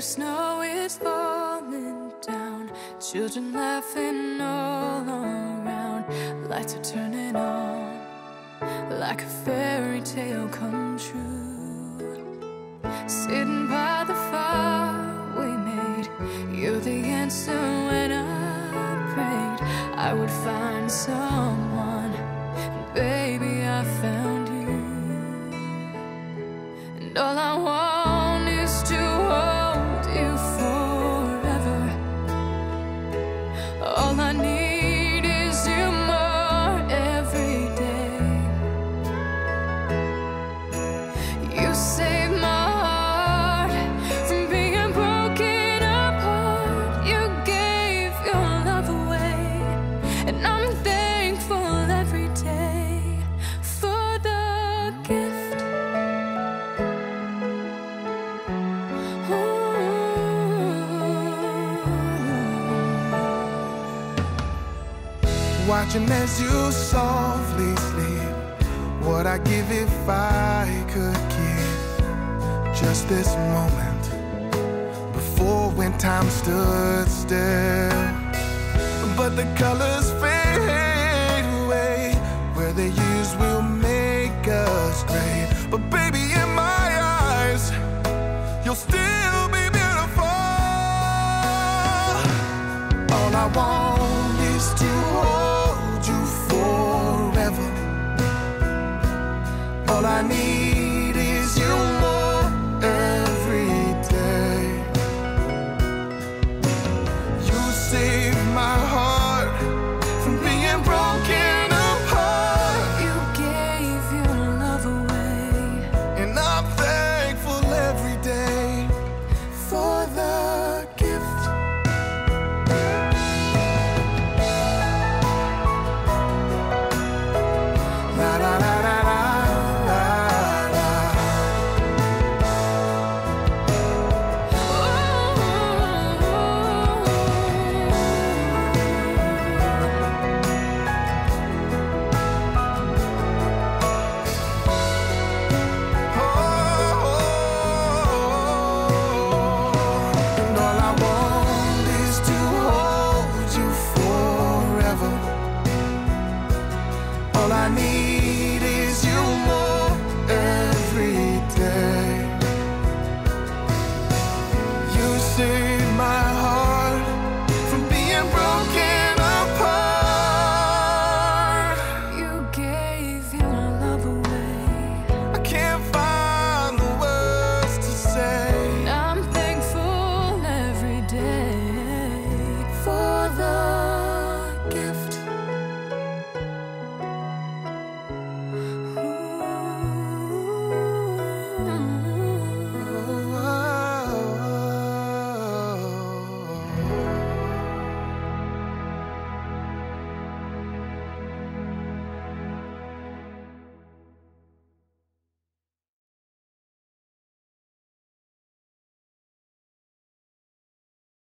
snow is falling down, children laughing all around, lights are turning on like a fairy tale come true. Sitting by the fire we made, you're the answer when I prayed I would find someone, and baby I found Watching as you softly sleep. What I give if I could keep just this moment before when time stood still. But the colors fade away. Where they use will make us gray. But baby, in my eyes, you'll still need.